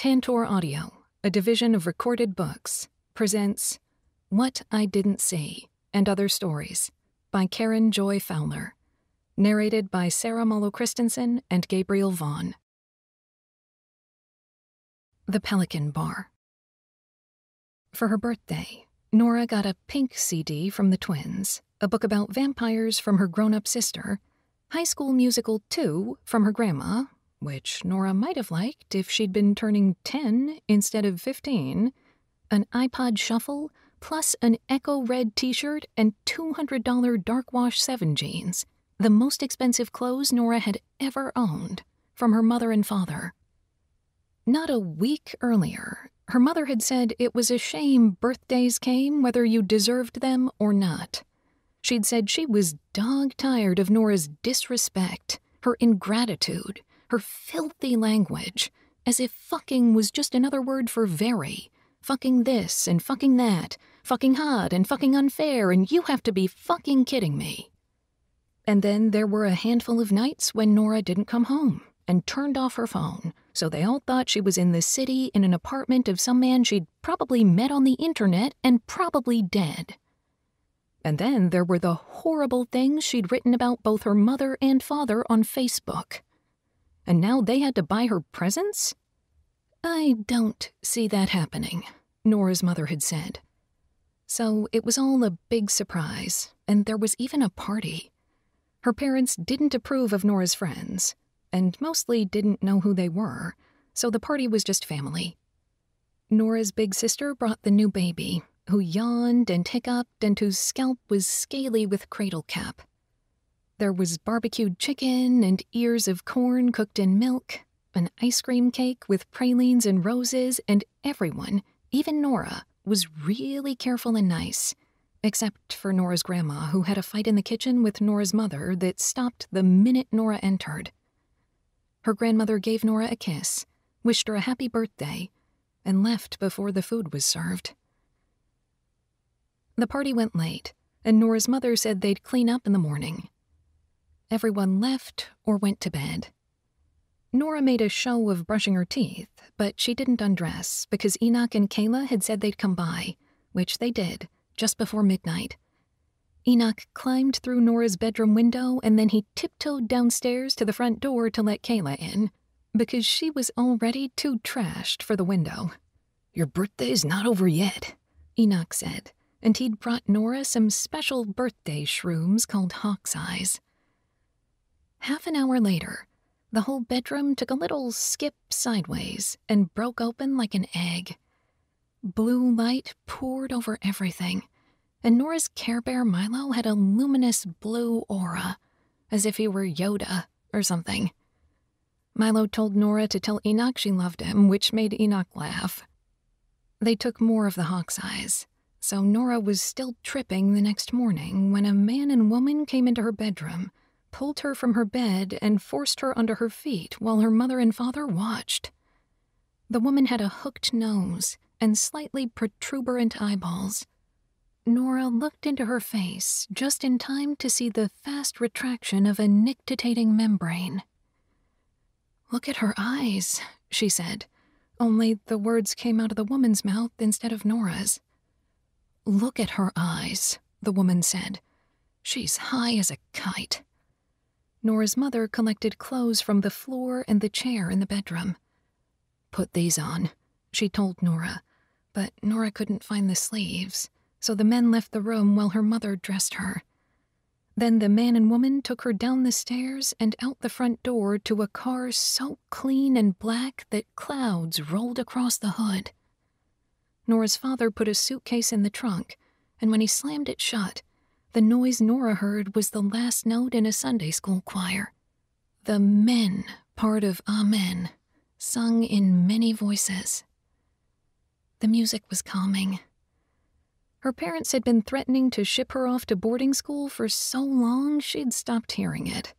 Tantor Audio, a division of recorded books, presents What I Didn't See and Other Stories by Karen Joy Fowler. Narrated by Sarah Mollo-Christensen and Gabriel Vaughan. The Pelican Bar. For her birthday, Nora got a pink CD from the twins, a book about vampires from her grown up sister, High School Musical 2 from her grandma, which Nora might have liked if she'd been turning 10 instead of 15, an iPod Shuffle, plus an Ecko Red t shirt and $200 Dark Wash 7 jeans, the most expensive clothes Nora had ever owned, from her mother and father. Not a week earlier, her mother had said it was a shame birthdays came whether you deserved them or not. She'd said she was dog tired of Nora's disrespect, her ingratitude, her filthy language, as if fucking was just another word for very. Fucking this and fucking that, fucking hot and fucking unfair, and you have to be fucking kidding me. And then there were a handful of nights when Nora didn't come home and turned off her phone, so they all thought she was in the city in an apartment of some man she'd probably met on the internet and probably dead. And then there were the horrible things she'd written about both her mother and father on Facebook and now they had to buy her presents? I don't see that happening, Nora's mother had said. So it was all a big surprise, and there was even a party. Her parents didn't approve of Nora's friends, and mostly didn't know who they were, so the party was just family. Nora's big sister brought the new baby, who yawned and hiccuped and whose scalp was scaly with cradle cap. There was barbecued chicken and ears of corn cooked in milk, an ice cream cake with pralines and roses, and everyone, even Nora, was really careful and nice. Except for Nora's grandma, who had a fight in the kitchen with Nora's mother that stopped the minute Nora entered. Her grandmother gave Nora a kiss, wished her a happy birthday, and left before the food was served. The party went late, and Nora's mother said they'd clean up in the morning. Everyone left or went to bed. Nora made a show of brushing her teeth, but she didn't undress because Enoch and Kayla had said they'd come by, which they did, just before midnight. Enoch climbed through Nora's bedroom window and then he tiptoed downstairs to the front door to let Kayla in, because she was already too trashed for the window. Your birthday's not over yet, Enoch said, and he'd brought Nora some special birthday shrooms called Hawk's Eyes. Half an hour later, the whole bedroom took a little skip sideways and broke open like an egg. Blue light poured over everything, and Nora's Care Bear Milo had a luminous blue aura, as if he were Yoda or something. Milo told Nora to tell Enoch she loved him, which made Enoch laugh. They took more of the hawk's eyes, so Nora was still tripping the next morning when a man and woman came into her bedroom pulled her from her bed and forced her under her feet while her mother and father watched. The woman had a hooked nose and slightly protuberant eyeballs. Nora looked into her face just in time to see the fast retraction of a nictitating membrane. Look at her eyes, she said, only the words came out of the woman's mouth instead of Nora's. Look at her eyes, the woman said. She's high as a kite. Nora's mother collected clothes from the floor and the chair in the bedroom. Put these on, she told Nora, but Nora couldn't find the sleeves, so the men left the room while her mother dressed her. Then the man and woman took her down the stairs and out the front door to a car so clean and black that clouds rolled across the hood. Nora's father put a suitcase in the trunk, and when he slammed it shut, the noise Nora heard was the last note in a Sunday school choir. The men part of Amen, sung in many voices. The music was calming. Her parents had been threatening to ship her off to boarding school for so long she'd stopped hearing it.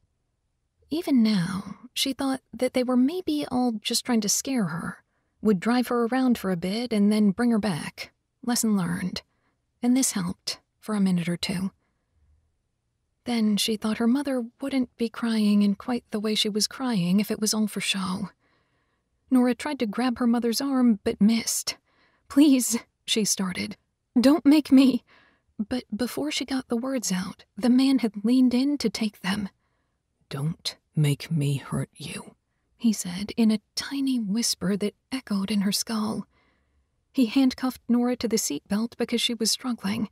Even now, she thought that they were maybe all just trying to scare her, would drive her around for a bit and then bring her back. Lesson learned. And this helped for a minute or two. Then she thought her mother wouldn't be crying in quite the way she was crying if it was all for show. Nora tried to grab her mother's arm but missed. Please, she started. Don't make me. But before she got the words out, the man had leaned in to take them. Don't make me hurt you, he said in a tiny whisper that echoed in her skull. He handcuffed Nora to the seat belt because she was struggling.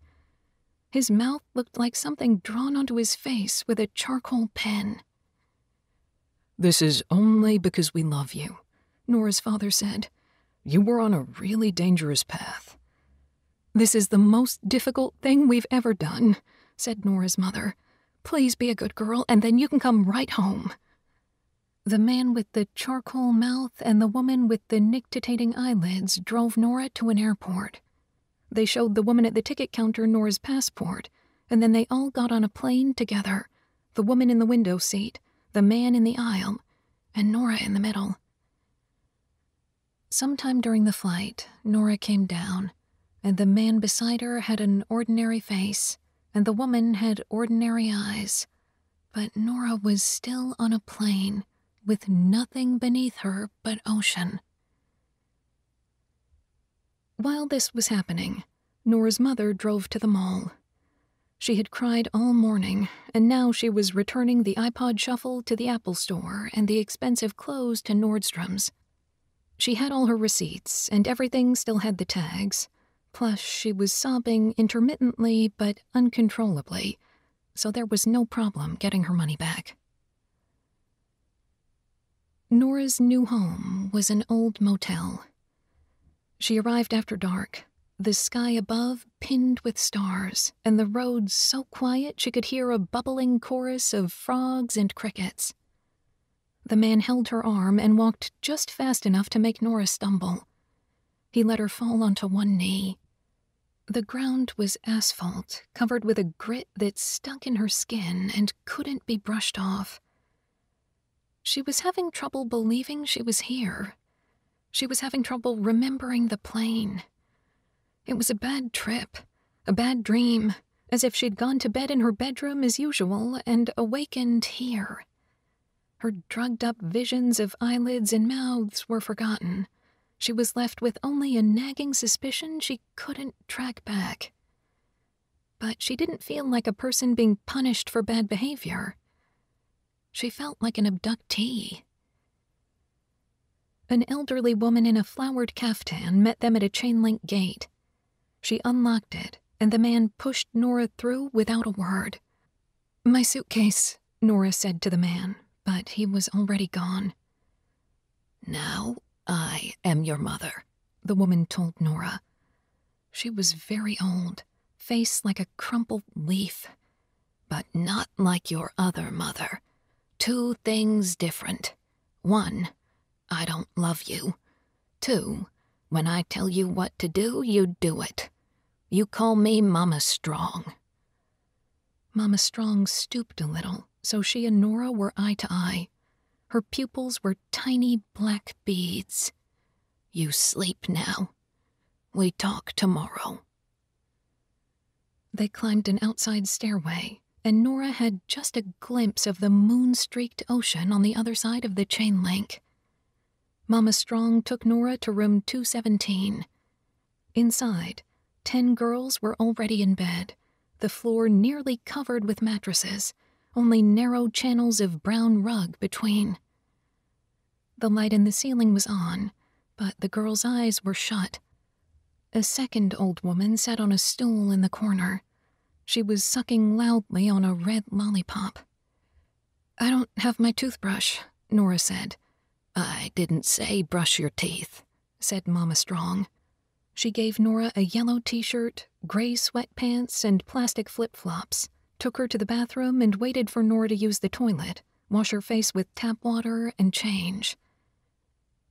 His mouth looked like something drawn onto his face with a charcoal pen. This is only because we love you, Nora's father said. You were on a really dangerous path. This is the most difficult thing we've ever done, said Nora's mother. Please be a good girl, and then you can come right home. The man with the charcoal mouth and the woman with the nictitating eyelids drove Nora to an airport. They showed the woman at the ticket counter Nora's passport, and then they all got on a plane together the woman in the window seat, the man in the aisle, and Nora in the middle. Sometime during the flight, Nora came down, and the man beside her had an ordinary face, and the woman had ordinary eyes. But Nora was still on a plane with nothing beneath her but ocean. While this was happening, Nora's mother drove to the mall. She had cried all morning, and now she was returning the iPod Shuffle to the Apple Store and the expensive clothes to Nordstrom's. She had all her receipts, and everything still had the tags. Plus, she was sobbing intermittently but uncontrollably, so there was no problem getting her money back. Nora's new home was an old motel. She arrived after dark, the sky above pinned with stars, and the roads so quiet she could hear a bubbling chorus of frogs and crickets. The man held her arm and walked just fast enough to make Nora stumble. He let her fall onto one knee. The ground was asphalt, covered with a grit that stuck in her skin and couldn't be brushed off. She was having trouble believing she was here. She was having trouble remembering the plane it was a bad trip, a bad dream, as if she'd gone to bed in her bedroom as usual and awakened here. Her drugged up visions of eyelids and mouths were forgotten. She was left with only a nagging suspicion she couldn't track back. But she didn't feel like a person being punished for bad behavior. She felt like an abductee. An elderly woman in a flowered caftan met them at a chain link gate. She unlocked it, and the man pushed Nora through without a word. My suitcase, Nora said to the man, but he was already gone. Now I am your mother, the woman told Nora. She was very old, face like a crumpled leaf. But not like your other mother. Two things different. One, I don't love you. Two, when I tell you what to do, you do it. You call me Mama Strong. Mama Strong stooped a little, so she and Nora were eye to eye. Her pupils were tiny black beads. You sleep now. We talk tomorrow. They climbed an outside stairway, and Nora had just a glimpse of the moon streaked ocean on the other side of the chain link. Mama Strong took Nora to room 217. Inside, ten girls were already in bed, the floor nearly covered with mattresses, only narrow channels of brown rug between. The light in the ceiling was on, but the girls' eyes were shut. A second old woman sat on a stool in the corner. She was sucking loudly on a red lollipop. I don't have my toothbrush, Nora said. I didn't say brush your teeth, said Mama Strong. She gave Nora a yellow t shirt, gray sweatpants, and plastic flip flops, took her to the bathroom, and waited for Nora to use the toilet, wash her face with tap water, and change.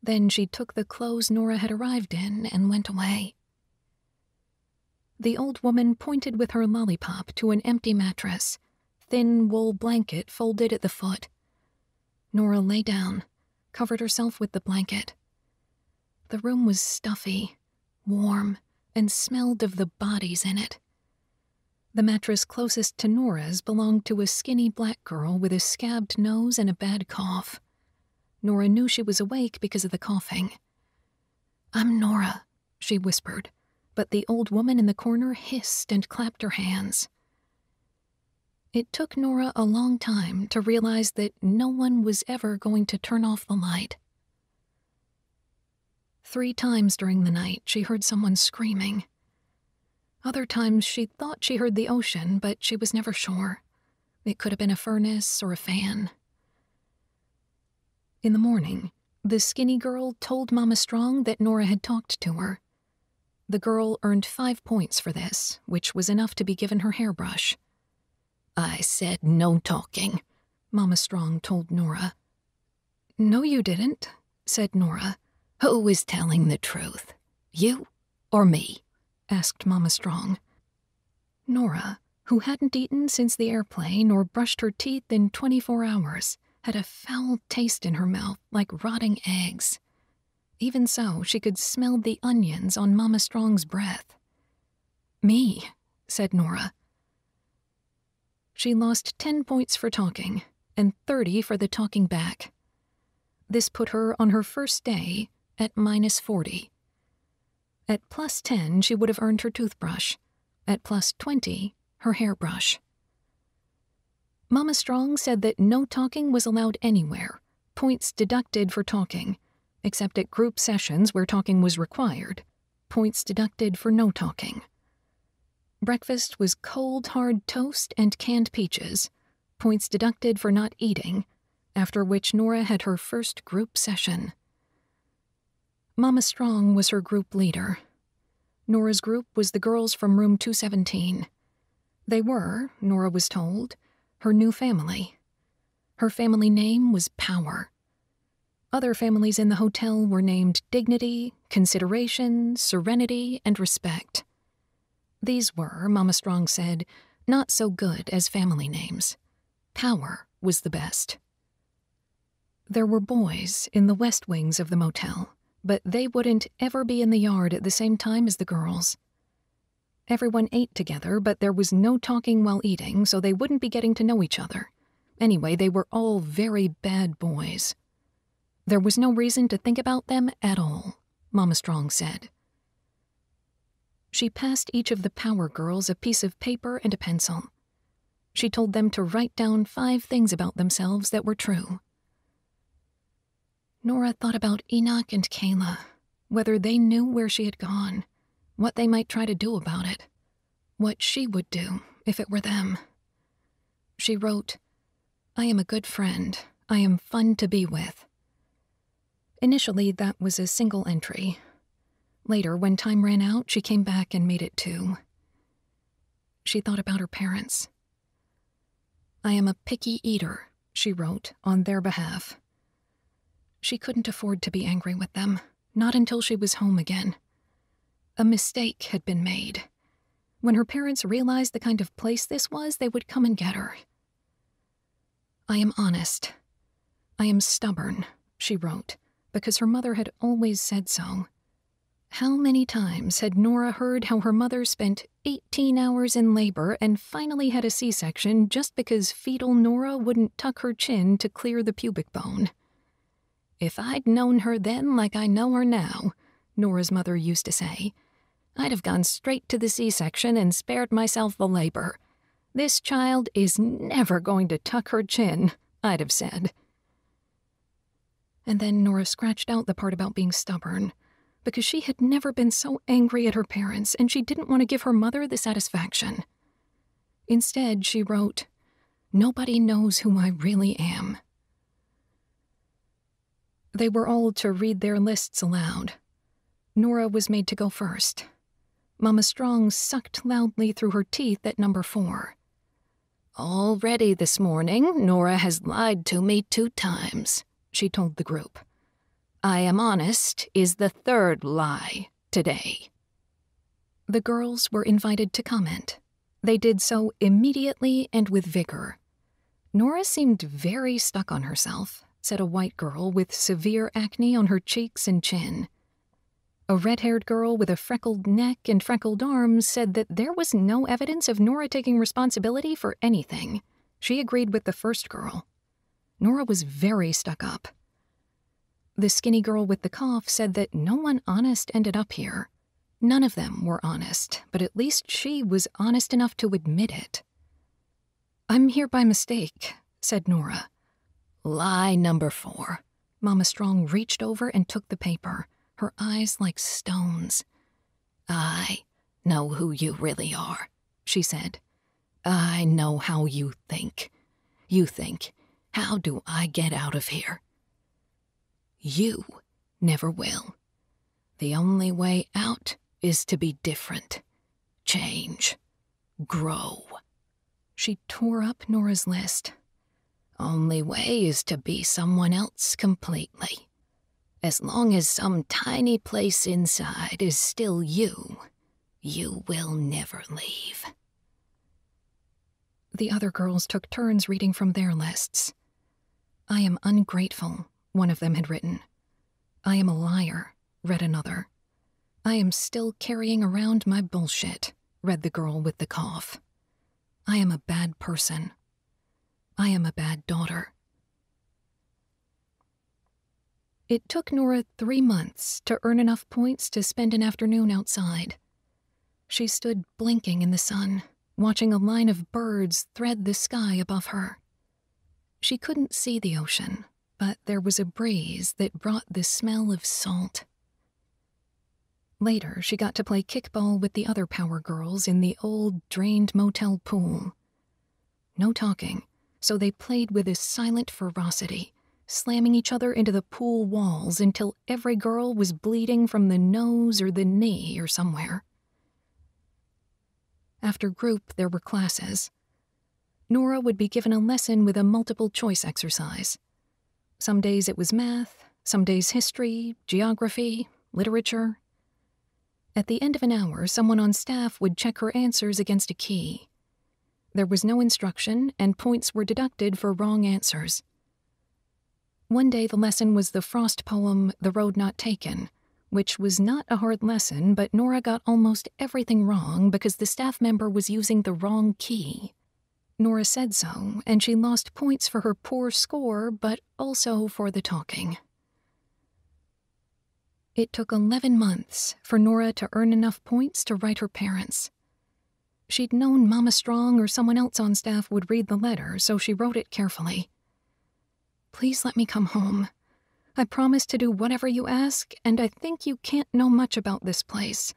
Then she took the clothes Nora had arrived in and went away. The old woman pointed with her lollipop to an empty mattress, thin wool blanket folded at the foot. Nora lay down, covered herself with the blanket. The room was stuffy, warm, and smelled of the bodies in it. The mattress closest to Nora's belonged to a skinny black girl with a scabbed nose and a bad cough. Nora knew she was awake because of the coughing. I'm Nora, she whispered, but the old woman in the corner hissed and clapped her hands. It took Nora a long time to realize that no one was ever going to turn off the light. Three times during the night, she heard someone screaming. Other times, she thought she heard the ocean, but she was never sure. It could have been a furnace or a fan. In the morning, the skinny girl told Mama Strong that Nora had talked to her. The girl earned five points for this, which was enough to be given her hairbrush. I said no talking, Mama Strong told Nora. No, you didn't, said Nora. Who is telling the truth? You or me? asked Mama Strong. Nora, who hadn't eaten since the airplane or brushed her teeth in 24 hours, had a foul taste in her mouth like rotting eggs. Even so, she could smell the onions on Mama Strong's breath. Me, said Nora. She lost 10 points for talking and 30 for the talking back. This put her on her first day at minus 40. At plus 10, she would have earned her toothbrush. At plus 20, her hairbrush. Mama Strong said that no talking was allowed anywhere, points deducted for talking, except at group sessions where talking was required, points deducted for no talking. Breakfast was cold, hard toast and canned peaches, points deducted for not eating, after which Nora had her first group session. Mama Strong was her group leader. Nora's group was the girls from room 217. They were, Nora was told, her new family. Her family name was Power. Other families in the hotel were named Dignity, Consideration, Serenity, and Respect. These were, Mama Strong said, not so good as family names. Power was the best. There were boys in the west wings of the motel, but they wouldn't ever be in the yard at the same time as the girls. Everyone ate together, but there was no talking while eating, so they wouldn't be getting to know each other. Anyway, they were all very bad boys. There was no reason to think about them at all, Mama Strong said. She passed each of the Power Girls a piece of paper and a pencil. She told them to write down five things about themselves that were true. Nora thought about Enoch and Kayla, whether they knew where she had gone, what they might try to do about it, what she would do if it were them. She wrote, I am a good friend. I am fun to be with. Initially, that was a single entry, Later, when time ran out, she came back and made it two. She thought about her parents. I am a picky eater, she wrote, on their behalf. She couldn't afford to be angry with them, not until she was home again. A mistake had been made. When her parents realized the kind of place this was, they would come and get her. I am honest. I am stubborn, she wrote, because her mother had always said so. How many times had Nora heard how her mother spent 18 hours in labor and finally had a C section just because fetal Nora wouldn't tuck her chin to clear the pubic bone? If I'd known her then like I know her now, Nora's mother used to say, I'd have gone straight to the C section and spared myself the labor. This child is never going to tuck her chin, I'd have said. And then Nora scratched out the part about being stubborn because she had never been so angry at her parents and she didn't want to give her mother the satisfaction. Instead, she wrote, Nobody knows who I really am. They were all to read their lists aloud. Nora was made to go first. Mama Strong sucked loudly through her teeth at number four. Already this morning, Nora has lied to me two times, she told the group. I am honest is the third lie today. The girls were invited to comment. They did so immediately and with vigor. Nora seemed very stuck on herself, said a white girl with severe acne on her cheeks and chin. A red haired girl with a freckled neck and freckled arms said that there was no evidence of Nora taking responsibility for anything. She agreed with the first girl. Nora was very stuck up. The skinny girl with the cough said that no one honest ended up here. None of them were honest, but at least she was honest enough to admit it. I'm here by mistake, said Nora. Lie number four. Mama Strong reached over and took the paper, her eyes like stones. I know who you really are, she said. I know how you think. You think, how do I get out of here? You never will. The only way out is to be different, change, grow. She tore up Nora's list. Only way is to be someone else completely. As long as some tiny place inside is still you, you will never leave. The other girls took turns reading from their lists. I am ungrateful, one of them had written. I am a liar, read another. I am still carrying around my bullshit, read the girl with the cough. I am a bad person. I am a bad daughter. It took Nora three months to earn enough points to spend an afternoon outside. She stood blinking in the sun, watching a line of birds thread the sky above her. She couldn't see the ocean, but there was a breeze that brought the smell of salt. Later, she got to play kickball with the other power girls in the old, drained motel pool. No talking, so they played with a silent ferocity, slamming each other into the pool walls until every girl was bleeding from the nose or the knee or somewhere. After group, there were classes. Nora would be given a lesson with a multiple choice exercise. Some days it was math, some days history, geography, literature. At the end of an hour, someone on staff would check her answers against a key. There was no instruction, and points were deducted for wrong answers. One day, the lesson was the Frost poem, The Road Not Taken, which was not a hard lesson, but Nora got almost everything wrong because the staff member was using the wrong key. Nora said so, and she lost points for her poor score, but also for the talking. It took 11 months for Nora to earn enough points to write her parents. She'd known Mama Strong or someone else on staff would read the letter, so she wrote it carefully. Please let me come home. I promise to do whatever you ask, and I think you can't know much about this place.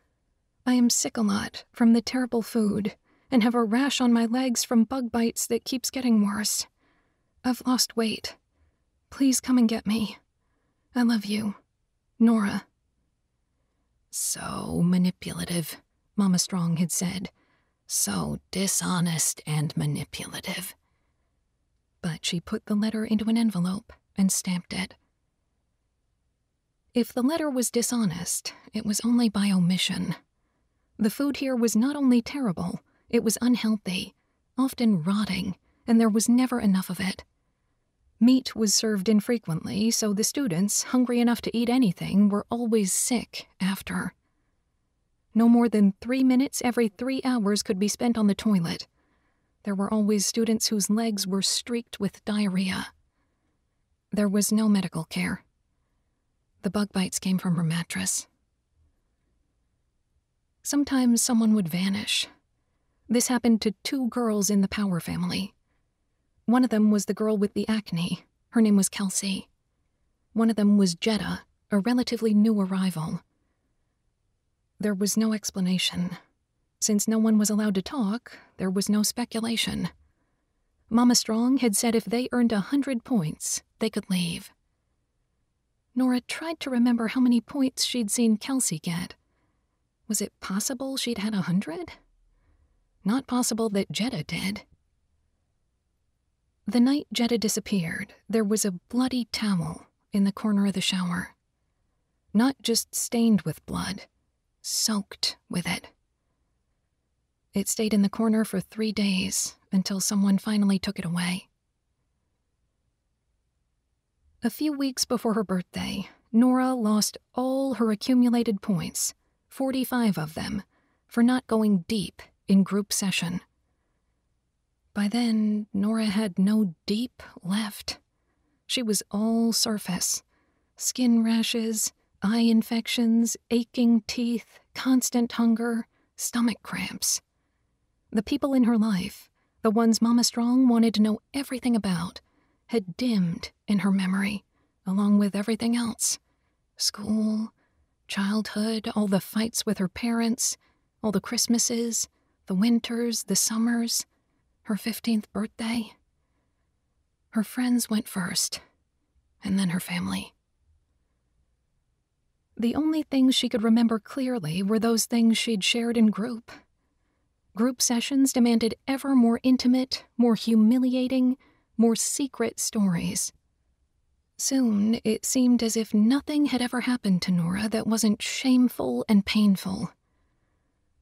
I am sick a lot from the terrible food and have a rash on my legs from bug bites that keeps getting worse. I've lost weight. Please come and get me. I love you. Nora. So manipulative, Mama Strong had said. So dishonest and manipulative. But she put the letter into an envelope and stamped it. If the letter was dishonest, it was only by omission. The food here was not only terrible, it was unhealthy, often rotting, and there was never enough of it. Meat was served infrequently, so the students, hungry enough to eat anything, were always sick after. No more than three minutes every three hours could be spent on the toilet. There were always students whose legs were streaked with diarrhea. There was no medical care. The bug bites came from her mattress. Sometimes someone would vanish. This happened to two girls in the Power family. One of them was the girl with the acne. Her name was Kelsey. One of them was Jetta, a relatively new arrival. There was no explanation. Since no one was allowed to talk, there was no speculation. Mama Strong had said if they earned a hundred points, they could leave. Nora tried to remember how many points she'd seen Kelsey get. Was it possible she'd had a hundred? Not possible that Jetta did. The night Jetta disappeared, there was a bloody towel in the corner of the shower. Not just stained with blood, soaked with it. It stayed in the corner for three days until someone finally took it away. A few weeks before her birthday, Nora lost all her accumulated points, 45 of them, for not going deep in group session. By then, Nora had no deep left. She was all surface, skin rashes, eye infections, aching teeth, constant hunger, stomach cramps. The people in her life, the ones Mama Strong wanted to know everything about, had dimmed in her memory, along with everything else school, childhood, all the fights with her parents, all the Christmases, the winters, the summers, her 15th birthday. Her friends went first, and then her family. The only things she could remember clearly were those things she'd shared in group. Group sessions demanded ever more intimate, more humiliating, more secret stories. Soon, it seemed as if nothing had ever happened to Nora that wasn't shameful and painful.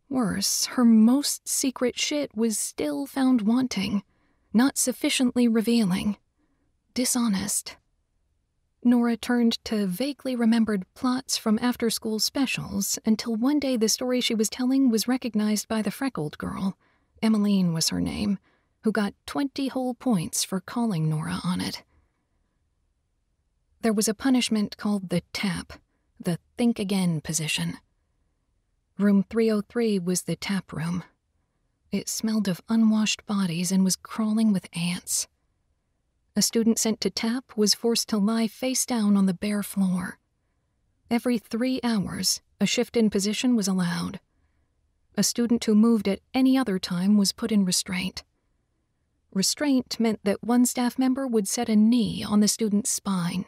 Worse, her most secret shit was still found wanting, not sufficiently revealing, dishonest. Nora turned to vaguely remembered plots from after school specials until one day the story she was telling was recognized by the freckled girl. Emmeline was her name, who got 20 whole points for calling Nora on it. There was a punishment called the tap, the think again position. Room 303 was the tap room. It smelled of unwashed bodies and was crawling with ants. A student sent to tap was forced to lie face down on the bare floor. Every three hours, a shift in position was allowed. A student who moved at any other time was put in restraint. Restraint meant that one staff member would set a knee on the student's spine.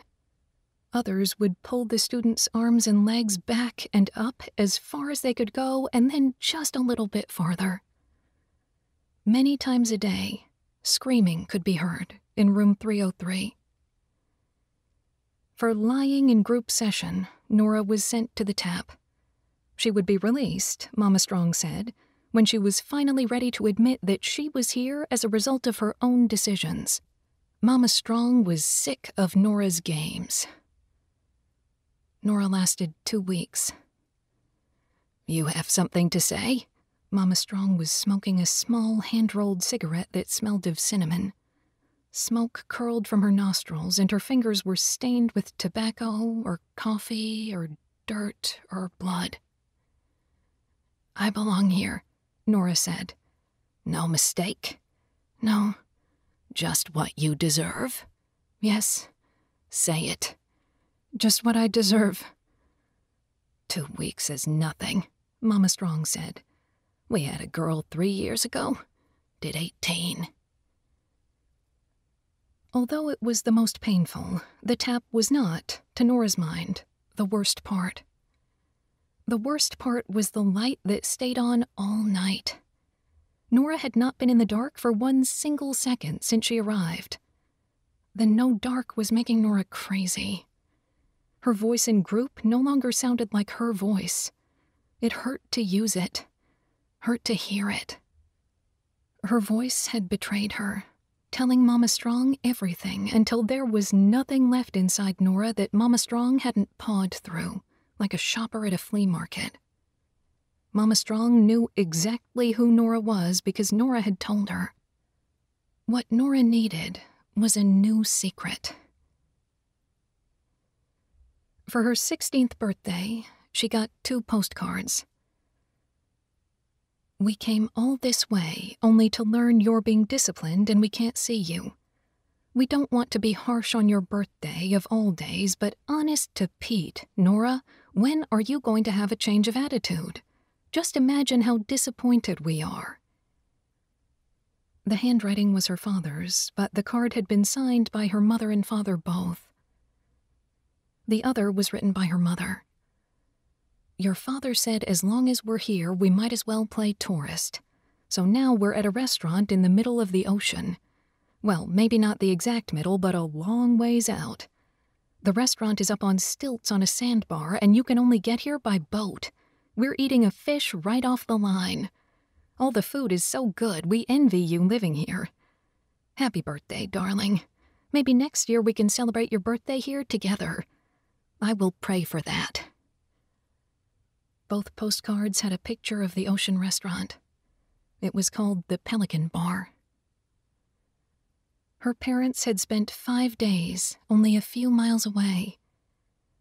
Others would pull the student's arms and legs back and up as far as they could go and then just a little bit farther. Many times a day, screaming could be heard in room 303. For lying in group session, Nora was sent to the tap. She would be released, Mama Strong said, when she was finally ready to admit that she was here as a result of her own decisions. Mama Strong was sick of Nora's games. Nora lasted two weeks. You have something to say? Mama Strong was smoking a small hand rolled cigarette that smelled of cinnamon. Smoke curled from her nostrils, and her fingers were stained with tobacco or coffee or dirt or blood. I belong here, Nora said. No mistake? No. Just what you deserve? Yes. Say it. Just what I deserve. Two weeks is nothing, Mama Strong said. We had a girl three years ago. Did eighteen. Although it was the most painful, the tap was not, to Nora's mind, the worst part. The worst part was the light that stayed on all night. Nora had not been in the dark for one single second since she arrived. The no dark was making Nora crazy. Her voice in group no longer sounded like her voice. It hurt to use it, hurt to hear it. Her voice had betrayed her, telling Mama Strong everything until there was nothing left inside Nora that Mama Strong hadn't pawed through, like a shopper at a flea market. Mama Strong knew exactly who Nora was because Nora had told her. What Nora needed was a new secret. For her 16th birthday, she got two postcards. We came all this way only to learn you're being disciplined and we can't see you. We don't want to be harsh on your birthday of all days, but honest to Pete, Nora, when are you going to have a change of attitude? Just imagine how disappointed we are. The handwriting was her father's, but the card had been signed by her mother and father both. The other was written by her mother. Your father said as long as we're here, we might as well play tourist. So now we're at a restaurant in the middle of the ocean. Well, maybe not the exact middle, but a long ways out. The restaurant is up on stilts on a sandbar, and you can only get here by boat. We're eating a fish right off the line. All the food is so good, we envy you living here. Happy birthday, darling. Maybe next year we can celebrate your birthday here together. I will pray for that. Both postcards had a picture of the ocean restaurant. It was called the Pelican Bar. Her parents had spent five days only a few miles away.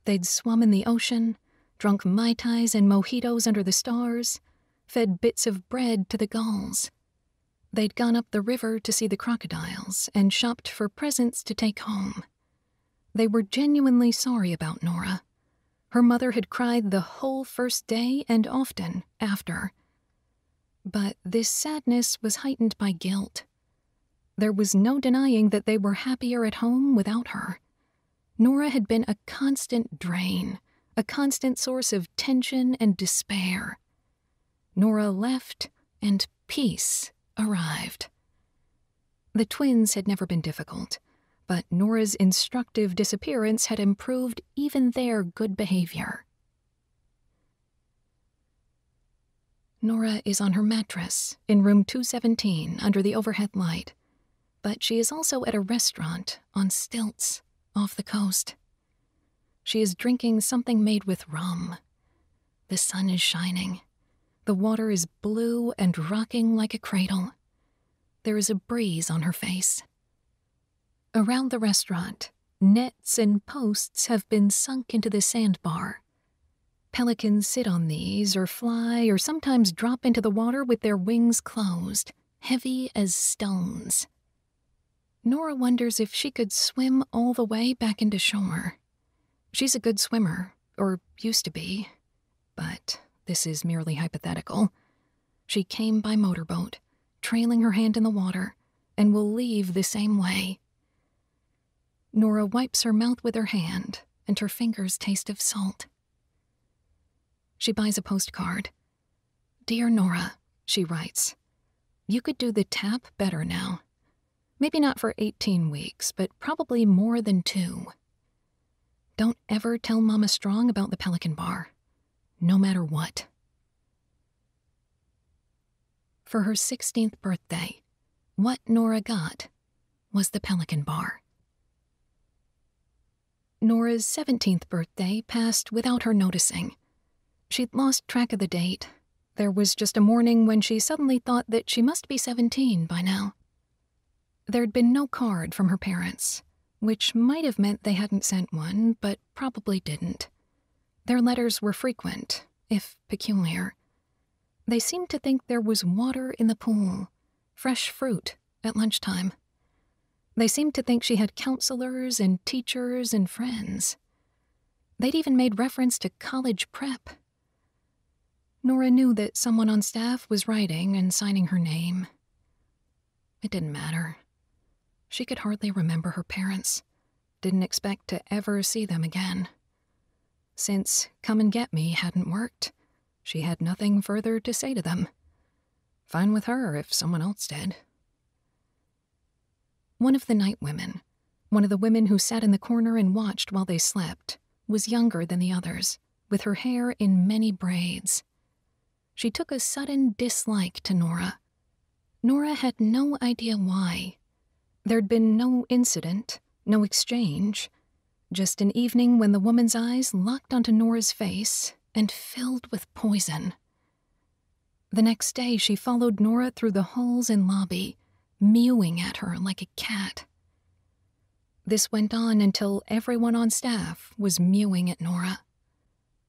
They'd swum in the ocean, drunk Mai Tais and mojitos under the stars, fed bits of bread to the gulls. They'd gone up the river to see the crocodiles and shopped for presents to take home. They were genuinely sorry about Nora. Her mother had cried the whole first day and often after. But this sadness was heightened by guilt. There was no denying that they were happier at home without her. Nora had been a constant drain, a constant source of tension and despair. Nora left, and peace arrived. The twins had never been difficult, but Nora's instructive disappearance had improved even their good behavior. Nora is on her mattress in room 217 under the overhead light, but she is also at a restaurant on stilts off the coast. She is drinking something made with rum. The sun is shining. The water is blue and rocking like a cradle. There is a breeze on her face. Around the restaurant, nets and posts have been sunk into the sandbar. Pelicans sit on these, or fly, or sometimes drop into the water with their wings closed, heavy as stones. Nora wonders if she could swim all the way back into shore. She's a good swimmer, or used to be, but this is merely hypothetical. She came by motorboat, trailing her hand in the water, and will leave the same way. Nora wipes her mouth with her hand, and her fingers taste of salt. She buys a postcard. Dear Nora, she writes, you could do the tap better now. Maybe not for 18 weeks, but probably more than two. Don't ever tell Mama Strong about the Pelican Bar, no matter what. For her 16th birthday, what Nora got was the Pelican Bar. Nora's 17th birthday passed without her noticing. She'd lost track of the date. There was just a morning when she suddenly thought that she must be 17 by now. There'd been no card from her parents, which might have meant they hadn't sent one, but probably didn't. Their letters were frequent, if peculiar. They seemed to think there was water in the pool, fresh fruit at lunchtime. They seemed to think she had counselors and teachers and friends. They'd even made reference to college prep. Nora knew that someone on staff was writing and signing her name. It didn't matter. She could hardly remember her parents, didn't expect to ever see them again. Since Come and Get Me hadn't worked, she had nothing further to say to them. Fine with her if someone else did. One of the night women, one of the women who sat in the corner and watched while they slept, was younger than the others, with her hair in many braids. She took a sudden dislike to Nora. Nora had no idea why. There'd been no incident, no exchange, just an evening when the woman's eyes locked onto Nora's face and filled with poison. The next day, she followed Nora through the halls and lobby, mewing at her like a cat. This went on until everyone on staff was mewing at Nora.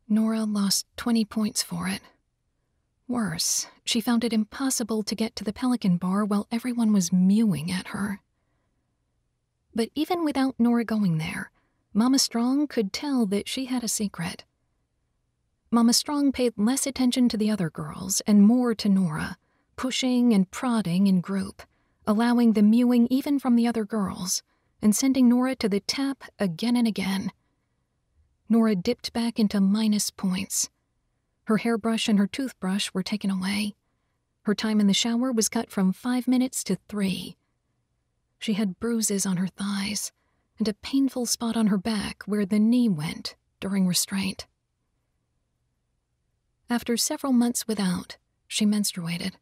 Nora lost 20 points for it. Worse, she found it impossible to get to the Pelican Bar while everyone was mewing at her. But even without Nora going there, Mama Strong could tell that she had a secret. Mama Strong paid less attention to the other girls and more to Nora, pushing and prodding in group, allowing the mewing even from the other girls, and sending Nora to the tap again and again. Nora dipped back into minus points. Her hairbrush and her toothbrush were taken away. Her time in the shower was cut from five minutes to three she had bruises on her thighs and a painful spot on her back where the knee went during restraint. After several months without, she menstruated.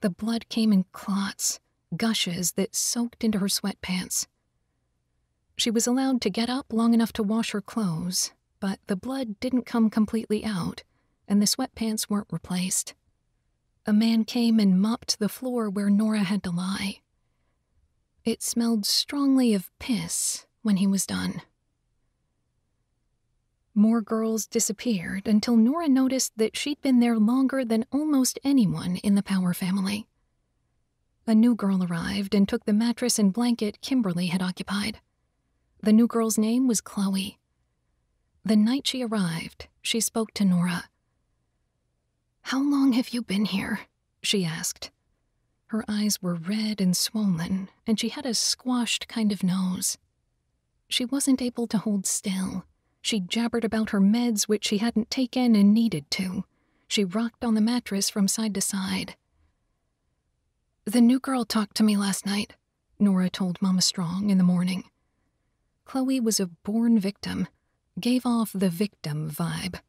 The blood came in clots, gushes that soaked into her sweatpants. She was allowed to get up long enough to wash her clothes, but the blood didn't come completely out, and the sweatpants weren't replaced. A man came and mopped the floor where Nora had to lie. It smelled strongly of piss when he was done. More girls disappeared until Nora noticed that she'd been there longer than almost anyone in the Power family. A new girl arrived and took the mattress and blanket Kimberly had occupied. The new girl's name was Chloe. The night she arrived, she spoke to Norah. How long have you been here? she asked. Her eyes were red and swollen, and she had a squashed kind of nose. She wasn't able to hold still. She jabbered about her meds, which she hadn't taken and needed to. She rocked on the mattress from side to side. The new girl talked to me last night, Norah told Mama Strong in the morning. Chloe was a born victim, gave off the victim vibe.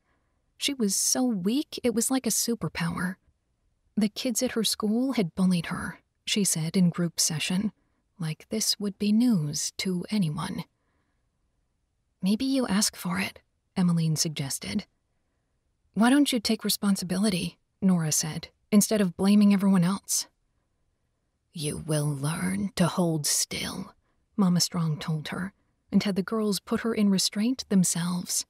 She was so weak, it was like a superpower. The kids at her school had bullied her, she said in group session, like this would be news to anyone. Maybe you ask for it, Emmeline suggested. Why don't you take responsibility, Norah said, instead of blaming everyone else? You will learn to hold still, Mama Strong told her, and had the girls put her in restraint themselves.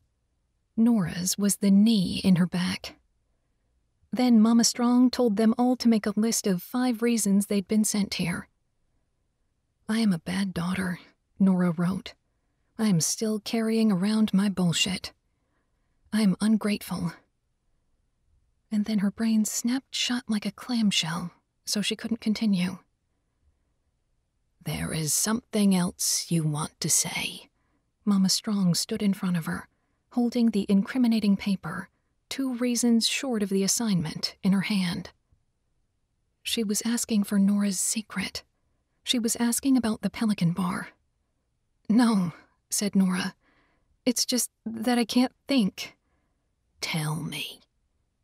Norah's was the knee in her back. Then Mama Strong told them all to make a list of five reasons they'd been sent here. I am a bad daughter, Norah wrote. I am still carrying around my bullshit. I am ungrateful. And then her brain snapped shut like a clamshell, so she couldn't continue. There is something else you want to say. Mama Strong stood in front of her, holding the incriminating paper two reasons short of the assignment, in her hand. She was asking for Norah's secret. She was asking about the Pelican Bar. No, said Norah. It's just that I can't think. Tell me.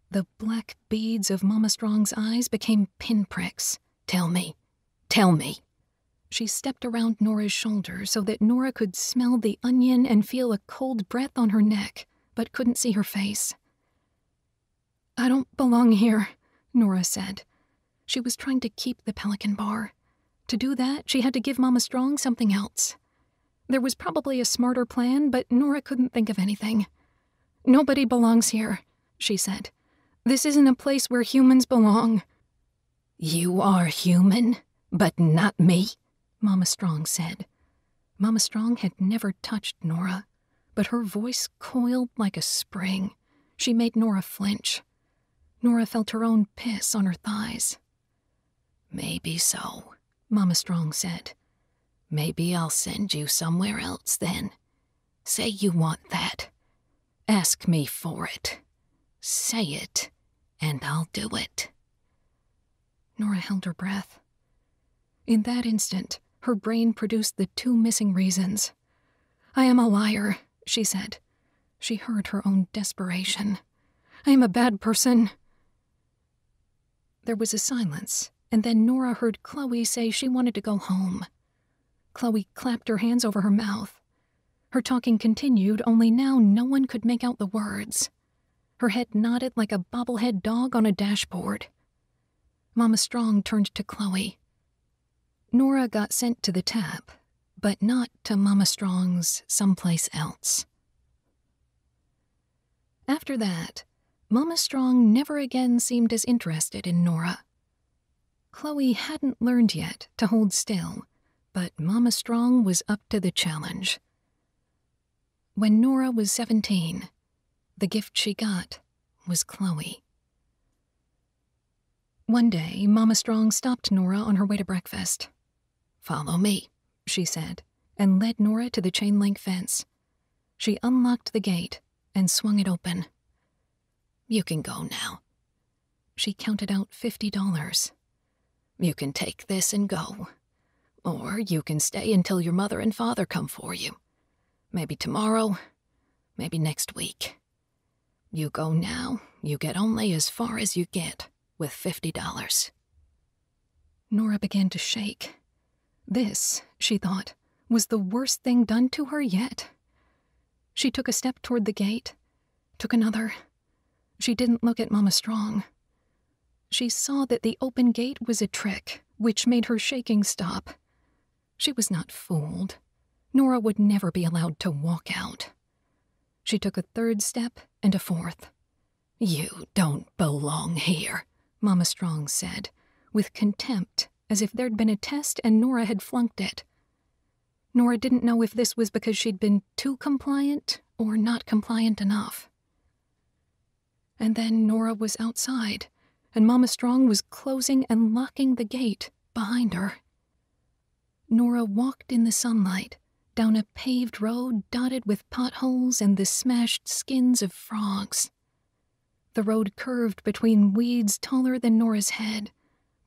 The black beads of Mama Strong's eyes became pinpricks. Tell me. Tell me. She stepped around Norah's shoulder so that Norah could smell the onion and feel a cold breath on her neck, but couldn't see her face. I don't belong here, Norah said. She was trying to keep the Pelican Bar. To do that, she had to give Mama Strong something else. There was probably a smarter plan, but Norah couldn't think of anything. Nobody belongs here, she said. This isn't a place where humans belong. You are human, but not me, Mama Strong said. Mama Strong had never touched Norah, but her voice coiled like a spring. She made Norah flinch. Norah felt her own piss on her thighs. Maybe so, Mama Strong said. Maybe I'll send you somewhere else then. Say you want that. Ask me for it. Say it, and I'll do it. Norah held her breath. In that instant, her brain produced the two missing reasons. I am a liar, she said. She heard her own desperation. I am a bad person. There was a silence, and then Norah heard Chloe say she wanted to go home. Chloe clapped her hands over her mouth. Her talking continued, only now no one could make out the words. Her head nodded like a bobblehead dog on a dashboard. Mama Strong turned to Chloe. Norah got sent to the tap, but not to Mama Strong's someplace else. After that, Mama Strong never again seemed as interested in Norah. Chloe hadn't learned yet to hold still, but Mama Strong was up to the challenge. When Norah was 17, the gift she got was Chloe. One day, Mama Strong stopped Norah on her way to breakfast. Follow me, she said, and led Norah to the chain link fence. She unlocked the gate and swung it open. You can go now. She counted out $50. You can take this and go. Or you can stay until your mother and father come for you. Maybe tomorrow, maybe next week. You go now, you get only as far as you get with $50. Norah began to shake. This, she thought, was the worst thing done to her yet. She took a step toward the gate, took another, she didn't look at Mama Strong. She saw that the open gate was a trick, which made her shaking stop. She was not fooled. Norah would never be allowed to walk out. She took a third step and a fourth. You don't belong here, Mama Strong said, with contempt, as if there'd been a test and Norah had flunked it. Norah didn't know if this was because she'd been too compliant or not compliant enough. And then Norah was outside, and Mama Strong was closing and locking the gate behind her. Norah walked in the sunlight down a paved road dotted with potholes and the smashed skins of frogs. The road curved between weeds taller than Norah's head,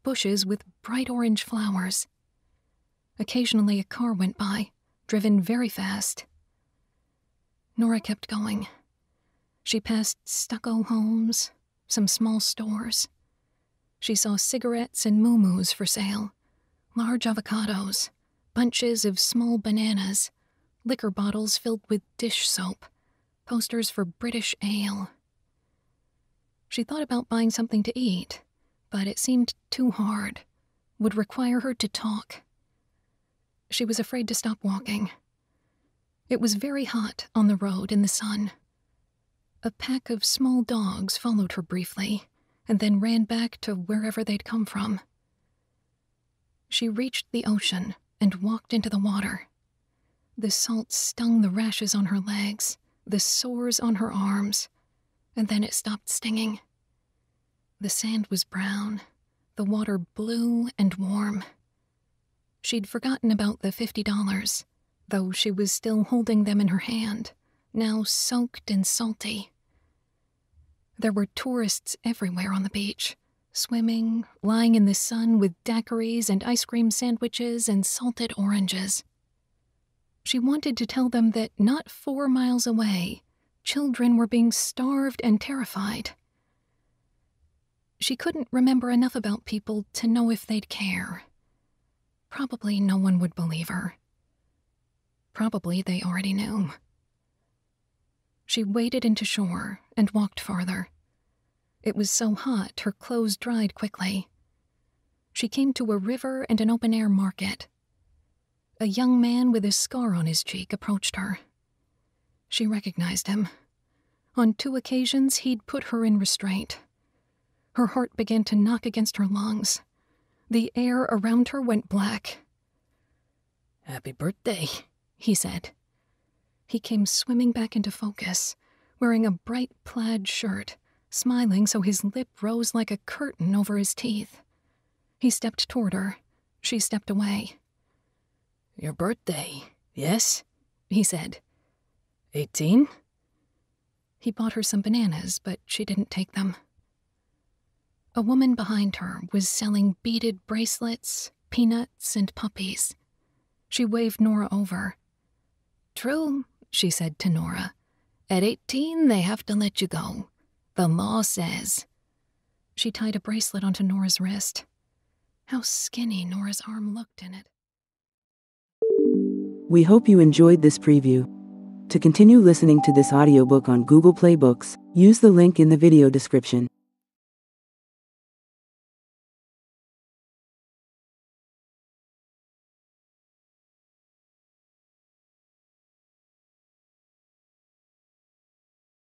bushes with bright orange flowers. Occasionally, a car went by, driven very fast. Norah kept going. She passed stucco homes, some small stores. She saw cigarettes and moo for sale, large avocados, bunches of small bananas, liquor bottles filled with dish soap, posters for British ale. She thought about buying something to eat, but it seemed too hard, would require her to talk. She was afraid to stop walking. It was very hot on the road in the sun. A pack of small dogs followed her briefly and then ran back to wherever they'd come from. She reached the ocean and walked into the water. The salt stung the rashes on her legs, the sores on her arms, and then it stopped stinging. The sand was brown, the water blue and warm. She'd forgotten about the $50, though she was still holding them in her hand, now soaked and salty. There were tourists everywhere on the beach, swimming, lying in the sun with daiquiris and ice cream sandwiches and salted oranges. She wanted to tell them that not four miles away, children were being starved and terrified. She couldn't remember enough about people to know if they'd care. Probably no one would believe her. Probably they already knew. She waded into shore and walked farther. It was so hot, her clothes dried quickly. She came to a river and an open air market. A young man with a scar on his cheek approached her. She recognized him. On two occasions, he'd put her in restraint. Her heart began to knock against her lungs. The air around her went black. Happy birthday, he said. He came swimming back into focus, wearing a bright plaid shirt, smiling so his lip rose like a curtain over his teeth. He stepped toward her. She stepped away. Your birthday, yes? He said. Eighteen? He bought her some bananas, but she didn't take them. A woman behind her was selling beaded bracelets, peanuts, and puppies. She waved Norah over. True, she said to Norah. At 18, they have to let you go. The law says. She tied a bracelet onto Norah's wrist. How skinny Norah's arm looked in it. We hope you enjoyed this preview. To continue listening to this audiobook on Google Play Books, use the link in the video description.